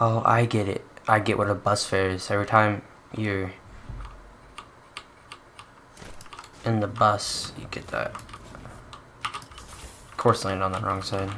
Oh, I get it. I get what a bus fare is. Every time you're in the bus, you get that. Of course, land on the wrong side.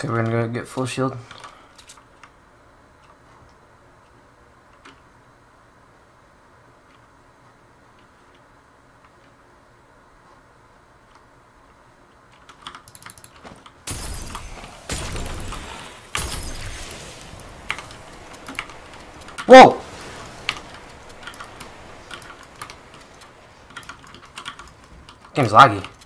Okay, we're gonna go get full shield. Whoa! Game's laggy.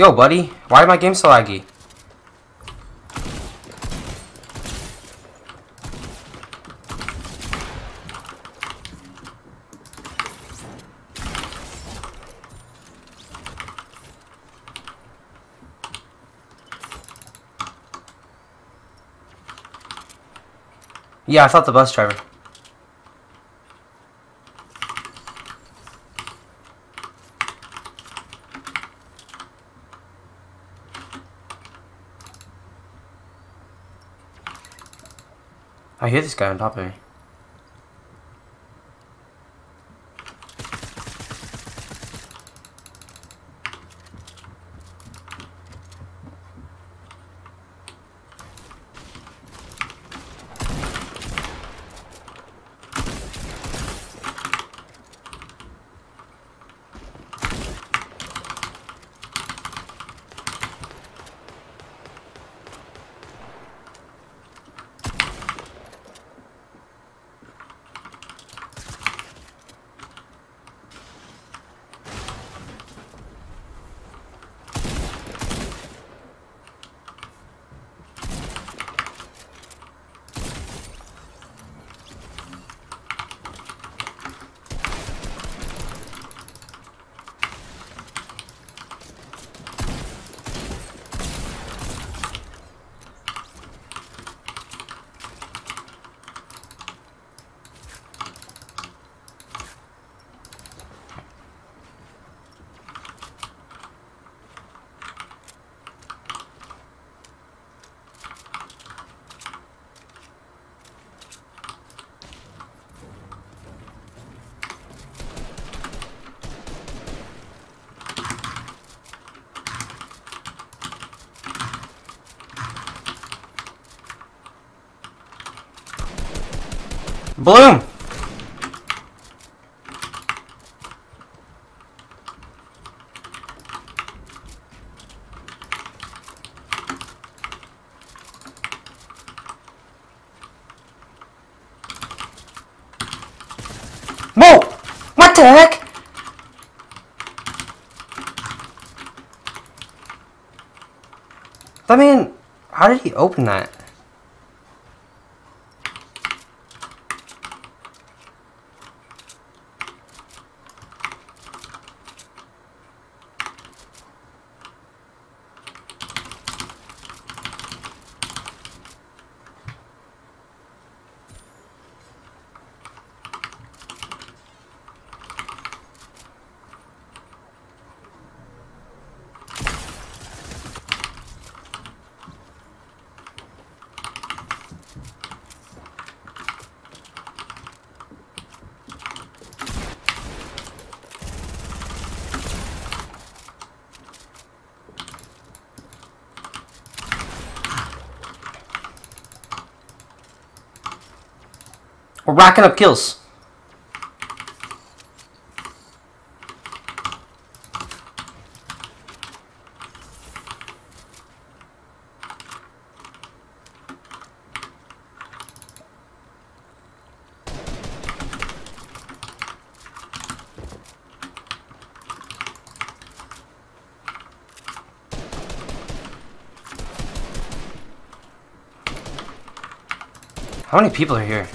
Yo, buddy, why are my game so laggy? Yeah, I thought the bus driver. I hear this guy on top of me. Bloom! Whoa! What the heck? I mean, how did he open that? We're racking up kills. How many people are here?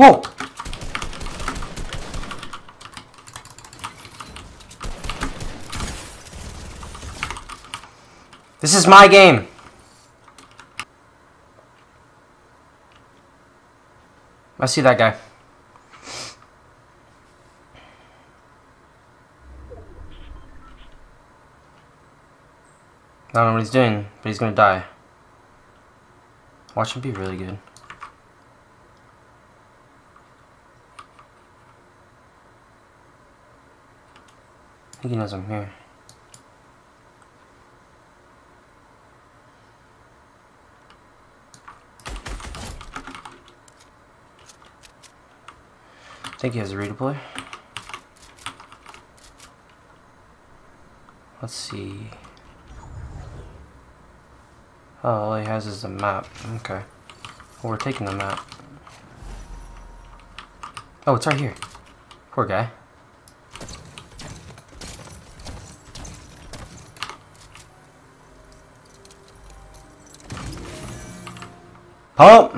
Whoa! This is my game. I see that guy. I don't know what he's doing, but he's gonna die. Watch him be really good. I'm here. I think he has a redeploy. Let's see. Oh, all he has is a map. Okay. Well, we're taking the map. Oh, it's right here. Poor guy. Oh!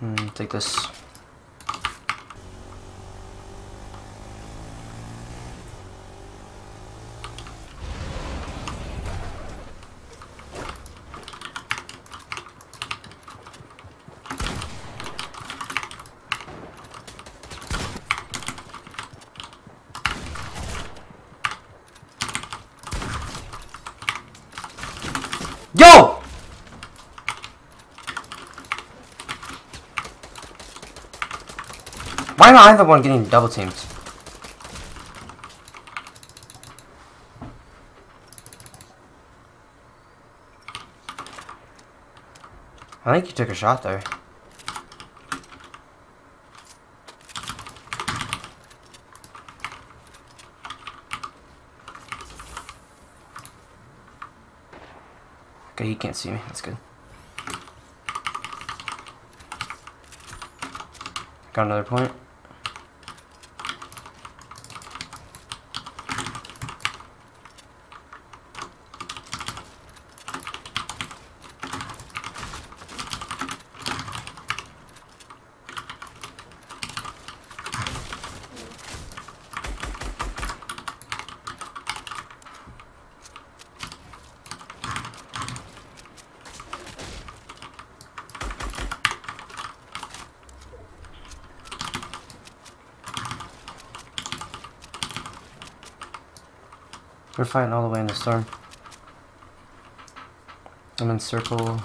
Hmm, take this. Yo! Why am I the one getting double teamed? I think you took a shot there. Okay, he can't see me. That's good. Got another point. We're fighting all the way in the storm. I'm in circle.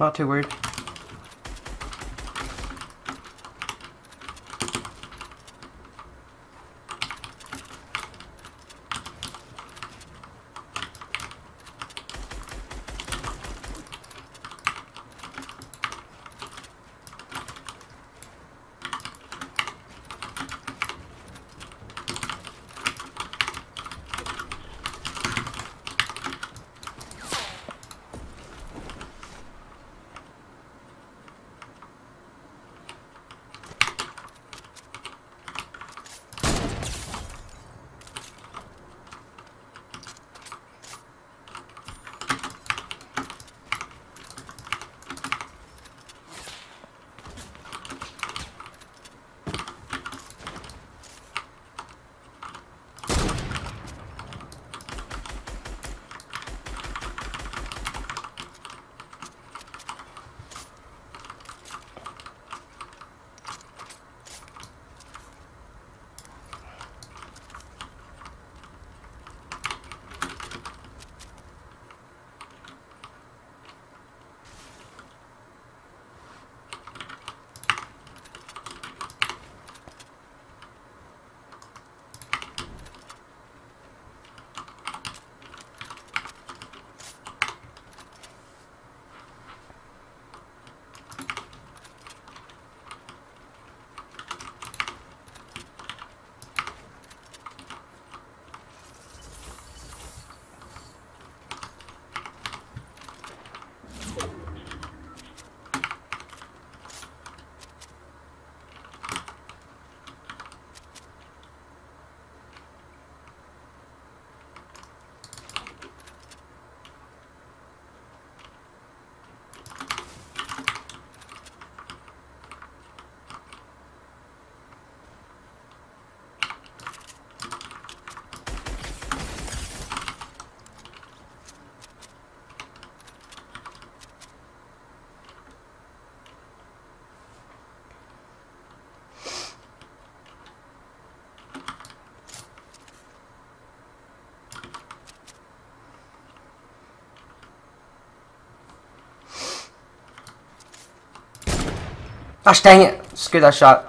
Not too worried. Gosh dang it! Screw that shot.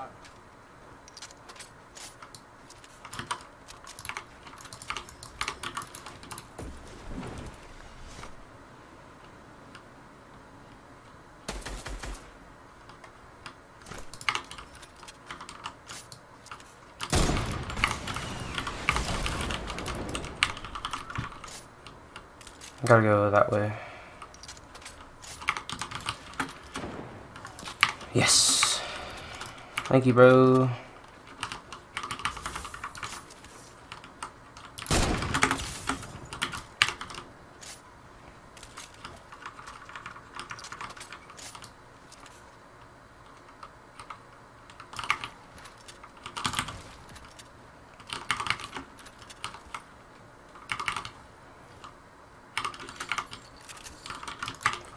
Gotta go that way. Yes. Thank you, bro.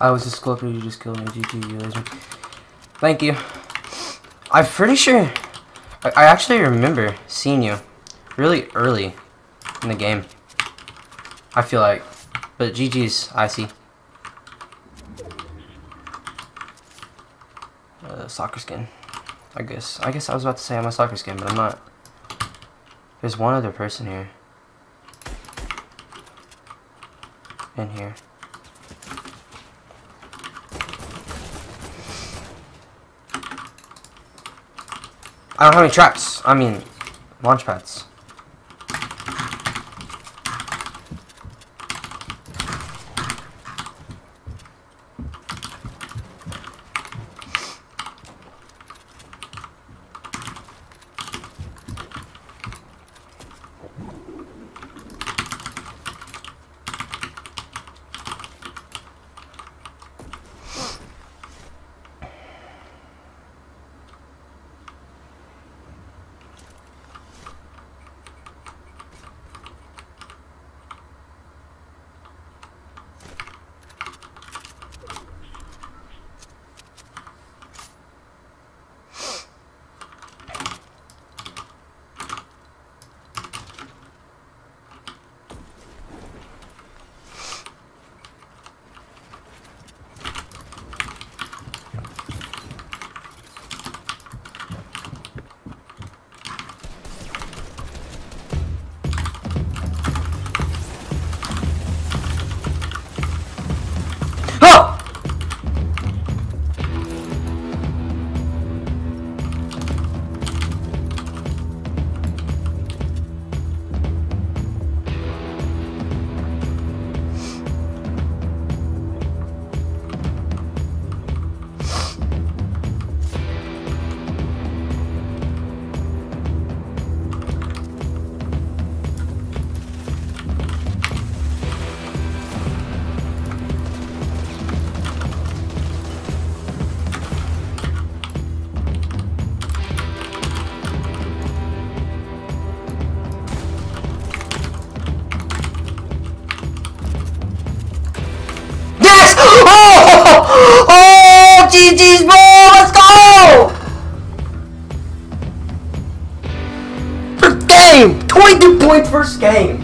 I was a sculptor, you just killed me. GG, you. Thank you. I'm pretty sure... I, I actually remember seeing you really early in the game. I feel like. But GG's, I see. Uh, soccer skin. I guess. I guess I was about to say I'm a soccer skin, but I'm not. There's one other person here. In here. I don't have any traps. I mean, launch pads. GG's, bro! Let's go! First game! 22 points first game!